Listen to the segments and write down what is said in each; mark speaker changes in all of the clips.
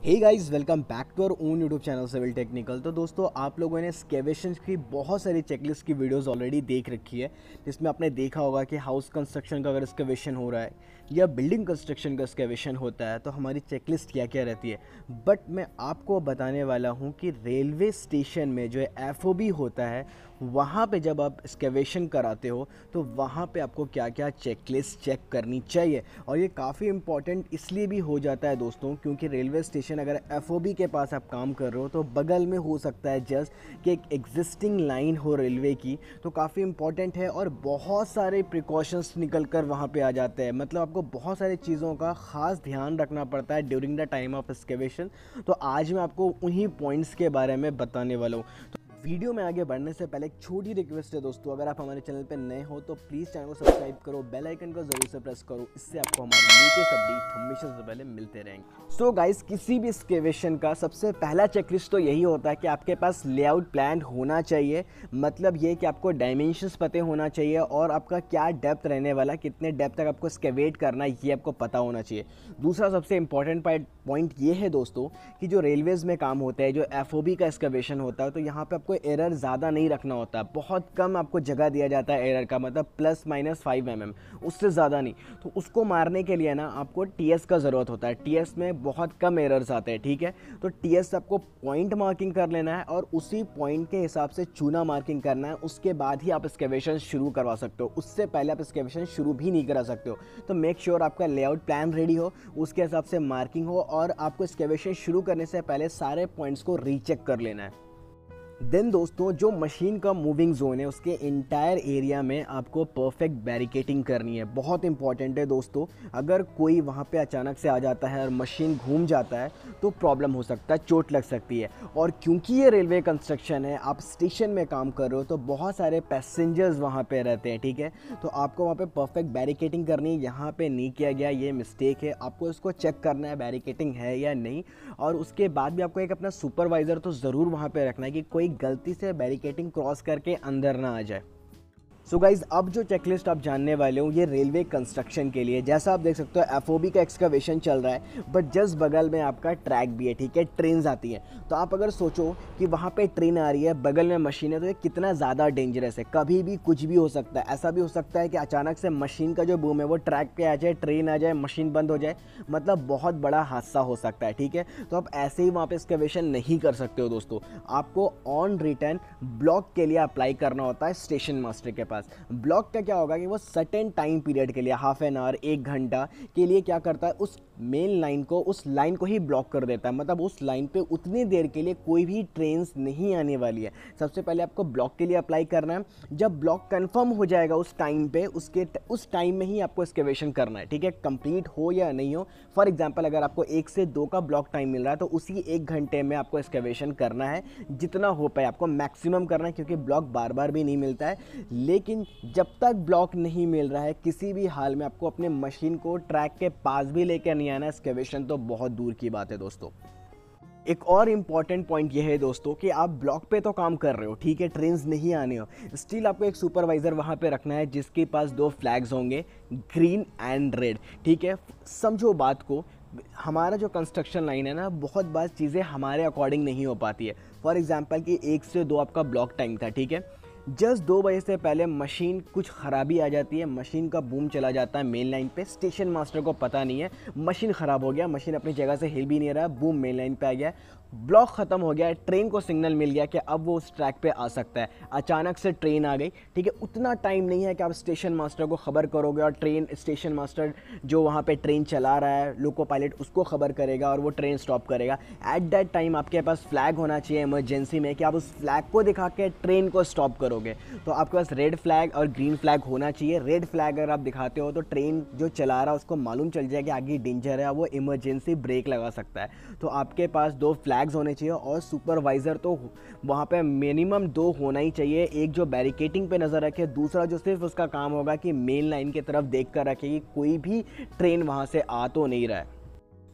Speaker 1: Hey guys welcome back to our own YouTube channel civil technical तो दोस्तों, आप लोगों ने स्केवेशन की बहुत सारी चेकलिस्ट की वीडियोस ऑलरेडी देख रखी है, जिसमें आपने देखा होगा कि हाउस कंस्ट्रक्शन का अगर स्केवेशन हो रहा है या बिल्डिंग कंस्ट्रक्शन का स्केवेशन होता है तो हमारी चेकलिस्ट क्या क्या रहती है? बट मैं आपको बताने वाला हूँ कि रेलवे स्टेशन में जो है एफओबी होता है, वहाँ पे जब आप स्केवेशन कराते हो तो वहाँ पे आपको क्या क्या चेकलिस्ट चेक करनी चाहिए। और ये काफ़ी इंपॉर्टेंट इसलिए भी हो जाता है दोस्तों, क्योंकि रेलवे स्टेशन अगर एफओबी के पास आप काम कर रहे हो तो बगल में हो सकता है जस्ट कि एक एग्जिस्टिंग लाइन हो रेलवे की तो काफ़ी इंपॉर्टेंट है और बहुत सारे प्रिकॉशंस निकल कर वहाँ पर आ जाते हैं। मतलब आपको बहुत सारी चीज़ों का ख़ास ध्यान रखना पड़ता है during the time of excavation तो आज मैं आपको उन्हीं पॉइंट्स के बारे में बताने वाला हूँ। वीडियो में आगे बढ़ने से पहले एक छोटी रिक्वेस्ट है दोस्तों, अगर आप हमारे चैनल पर नए हो तो प्लीज़ चैनल को सब्सक्राइब करो बेल आइकन को ज़रूर से प्रेस करो, इससे आपको हमारे लेटेस्ट अपडेट हमेशा से पहले मिलते रहेंगे। सो so गाइस किसी भी स्केवेशन का सबसे पहला चेकलिस्ट तो यही होता है कि आपके पास लेआउट प्लान होना चाहिए मतलब ये कि आपको डायमेंशंस पते होना चाहिए और आपका क्या डेप्थ रहने वाला, कितने डेप्थ तक आपको स्केवेट करना है, ये आपको पता होना चाहिए। दूसरा सबसे इंपॉर्टेंट पॉइंट ये है दोस्तों कि जो रेलवेज़ में काम होता है, जो एफओबी का स्केवेशन होता है तो यहाँ पर आपको एरर ज़्यादा नहीं रखना होता। बहुत कम आपको जगह दिया जाता है एरर का मतलब प्लस माइनस फाइव एम उससे ज़्यादा नहीं। तो उसको मारने के लिए ना आपको टीएस का ज़रूरत होता है। टीएस में बहुत कम एरर्स आते हैं, ठीक है? तो टीएस आपको पॉइंट मार्किंग कर लेना है और उसी पॉइंट के हिसाब से चूना मार्किंग करना है। उसके बाद ही आप स्केवेशन शुरू करवा सकते हो। उससे पहले आप स्केवेशन शुरू भी नहीं करा सकते हो। तो मेक श्योर sure आपका लेआउट प्लान रेडी हो, उसके हिसाब से मार्किंग हो और आपको स्केवेशन शुरू करने से पहले सारे पॉइंट्स को रीचेक कर लेना है। देन दोस्तों, जो मशीन का मूविंग जोन है, उसके इंटायर एरिया में आपको परफेक्ट बैरिकेटिंग करनी है। बहुत इंपॉर्टेंट है दोस्तों। अगर कोई वहाँ पे अचानक से आ जाता है और मशीन घूम जाता है तो प्रॉब्लम हो सकता है, चोट लग सकती है। और क्योंकि ये रेलवे कंस्ट्रक्शन है, आप स्टेशन में काम कर रहे हो तो बहुत सारे पैसेंजर्स वहाँ पर रहते हैं, ठीक है? तो आपको वहाँ पर परफेक्ट बैरिकेटिंग करनी है। यहाँ पर नहीं किया गया, ये मिस्टेक है। आपको इसको चेक करना है बैरिकेटिंग है या नहीं। और उसके बाद भी आपको एक अपना सुपरवाइज़र तो ज़रूर वहाँ पर रखना है कि कोई गलती से बैरिकेटिंग क्रॉस करके अंदर ना आ जाए। सो so गाइज़ अब जो चेकलिस्ट आप जानने वाले हो, ये रेलवे कंस्ट्रक्शन के लिए जैसा आप देख सकते हो एफओबी का एक्सकवेशन चल रहा है बट जस्ट बगल में आपका ट्रैक भी है, ठीक है? ट्रेन आती हैं। तो आप अगर सोचो कि वहाँ पे ट्रेन आ रही है, बगल में मशीन है तो ये कितना ज़्यादा डेंजरस है। कभी भी कुछ भी हो सकता है। ऐसा भी हो सकता है कि अचानक से मशीन का जो बूम है, वो ट्रैक पे आ जाए ट्रेन आ जाए मशीन बंद हो जाए मतलब बहुत बड़ा हादसा हो सकता है, ठीक है? तो आप ऐसे ही वहाँ पर एक्सकवेशन नहीं कर सकते हो, दोस्तों। आपको ऑन रिटर्न ब्लॉक के लिए अप्लाई करना होता है स्टेशन मास्टर के पास। पास। ब्लॉक का क्या होगा कि वो सर्टेन टाइम पीरियड के लिए हाफ़ एन आवर एक घंटा के लिए क्या करता है, उस मेन लाइन को, उस लाइन को ही ब्लॉक कर देता है। मतलब उस लाइन पे उतनी देर के लिए कोई भी ट्रेन नहीं आने वाली है। सबसे पहले आपको ब्लॉक के लिए अप्लाई करना है। जब ब्लॉक कन्फर्म हो जाएगा उस टाइम पे, उसके उस टाइम में ही आपको एक्सकेवेशन करना है। ठीक है? कंप्लीट हो या नहीं हो। फॉर एग्ज़ाम्पल अगर आपको एक से दो का ब्लॉक टाइम मिल रहा है तो उसी एक घंटे में आपको एक्सकेवेशन करना है। जितना हो पाए आपको मैक्सिमम करना है, क्योंकि ब्लॉक बार बार भी नहीं मिलता है। लेकिन लेकिन जब तक ब्लॉक नहीं मिल रहा है, किसी भी हाल में आपको अपने मशीन को ट्रैक के पास भी लेकर नहीं आना एक्सकेवेशन तो बहुत दूर की बात है दोस्तों। एक और इंपॉर्टेंट पॉइंट ये है दोस्तों कि आप ब्लॉक पे तो काम कर रहे हो, ठीक है ट्रेन नहीं आने हो। स्टिल आपको एक सुपरवाइज़र वहाँ पे रखना है, जिसके पास दो फ्लैग्स होंगे ग्रीन एंड रेड ठीक है? समझो बात को, हमारा जो कंस्ट्रक्शन लाइन है ना, बहुत बार चीज़ें हमारे अकॉर्डिंग नहीं हो पाती है। फॉर एग्ज़ाम्पल कि एक से दो आपका ब्लॉक टाइम था, ठीक है? जस्ट दो बजे से पहले मशीन कुछ ख़राबी आ जाती है, मशीन का बूम चला जाता है मेन लाइन पे। स्टेशन मास्टर को पता नहीं है, मशीन ख़राब हो गया, मशीन अपनी जगह से हिल भी नहीं रहा बूम मेन लाइन पे आ गया। ब्लॉक ख़त्म हो गया ट्रेन को सिग्नल मिल गया कि अब वो उस ट्रैक पे आ सकता है। अचानक से ट्रेन आ गई, ठीक है? उतना टाइम नहीं है कि आप स्टेशन मास्टर को ख़बर करोगे और ट्रेन स्टेशन मास्टर जो वहाँ पे ट्रेन चला रहा है लोको पायलट उसको ख़बर करेगा और वो ट्रेन स्टॉप करेगा। एट दैट टाइम आपके पास फ्लैग होना चाहिए इमरजेंसी में कि आप उस फ्लैग को दिखा के ट्रेन को स्टॉप करोगे। तो आपके पास रेड फ्लैग और ग्रीन फ्लैग होना चाहिए। रेड फ्लैग अगर आप दिखाते हो तो ट्रेन जो चला रहा है, उसको मालूम चल जाए कि आगे डेंजर है, वो इमरजेंसी ब्रेक लगा सकता है। तो आपके पास दो फ्लैग्स होने चाहिए और सुपरवाइज़र तो वहाँ पर मिनिमम दो होना ही चाहिए। एक जो बैरिकेटिंग पे नज़र रखे, दूसरा जो सिर्फ़ उसका काम होगा कि मेन लाइन की तरफ़ देख कर रखे कि कोई भी ट्रेन वहाँ से आ तो नहीं रहा है।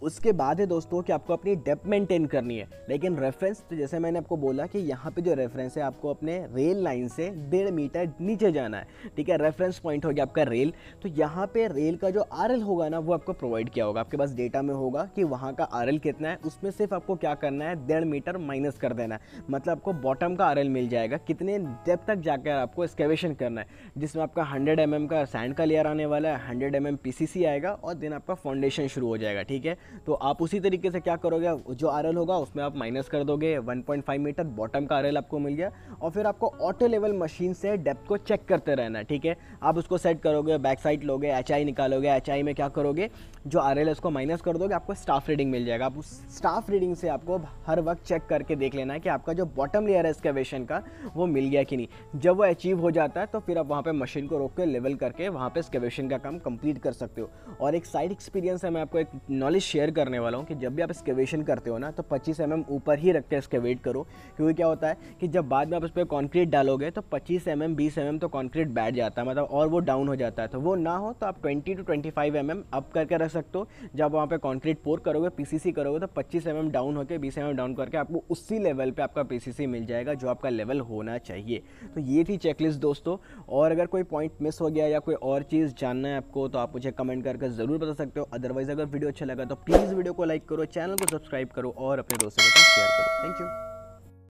Speaker 1: उसके बाद है दोस्तों कि आपको अपनी डेप मेंटेन करनी है। लेकिन रेफरेंस तो जैसे मैंने आपको बोला कि यहाँ पे जो रेफरेंस है, आपको अपने रेल लाइन से डेढ़ मीटर नीचे जाना है। ठीक है रेफरेंस पॉइंट हो गया आपका रेल तो यहाँ पे रेल का जो आरएल होगा ना, वो आपको प्रोवाइड किया होगा। आपके पास डेटा में होगा कि वहाँ का आरएल कितना है। उसमें सिर्फ़ आपको क्या करना है, डेढ़ मीटर माइनस कर देना है। मतलब आपको बॉटम का आरएल मिल जाएगा। कितने डेप तक जाकर आपको एक्सकेवेशन करना है। जिसमें आपका हंड्रेड एम का सैंड का लेयर आने वाला है हंड्रेड एम एम आएगा और देन आपका फाउंडेशन शुरू हो जाएगा। ठीक है? तो आप उसी तरीके से क्या करोगे? जो आरएल होगा, उसमें आप माइनस कर दोगे 1.5 मीटर बॉटम का आरएल आपको मिल गया। और फिर आपको ऑटो लेवल मशीन से डेप्थ को चेक करते रहना, ठीक है? आप उसको सेट करोगे बैक साइड लोगे एचआई निकालोगे एचआई में क्या करोगे? जो आर एल उसको माइनस कर दोगे, आपको स्टाफ रीडिंग मिल जाएगा। आप उस स्टाफ रीडिंग से आपको हर वक्त चेक करके देख लेना है कि आपका जो बॉटम लेयर है स्केवेशन का, वो मिल गया कि नहीं। जब वो अचीव हो जाता है तो फिर आप वहाँ पे मशीन को रोक के लेवल करके वहाँ पे स्केवेशन का काम कंप्लीट कर सकते हो। और एक साइड एक्सपीरियंस है, मैं आपको एक नॉलेज शेयर करने वाला हूँ कि जब भी आप स्केवेशन करते हो ना तो पच्चीस एम ऊपर ही रख के स्केवेट करो। क्योंकि क्या होता है कि जब बाद में आप उस पर कॉन्क्रीट डालोगे तो पच्चीस एम एम बीस एम एम तो कॉन्क्रीट बैठ जाता है मतलब और वो डाउन हो जाता है। तो वो ना हो तो आप twenty two twenty five M M up करके रख सकते हो। जब वहाँ पर कॉन्क्रीट पोर करोगे पीसीसी करोगे तो 25 एम डाउन होकर 20 एम डाउन करके आपको उसी लेवल पर आपका पीसीसी मिल जाएगा, जो आपका लेवल होना चाहिए। तो ये थी चेकलिस्ट दोस्तों। और अगर कोई पॉइंट मिस हो गया या कोई और चीज़ जानना है आपको तो आप मुझे कमेंट करके ज़रूर बता सकते हो। अदरवाइज़ अगर वीडियो अच्छा लगा तो प्लीज़ वीडियो को लाइक करो चैनल को सब्सक्राइब करो और अपने दोस्तों के साथ शेयर करो थैंक यू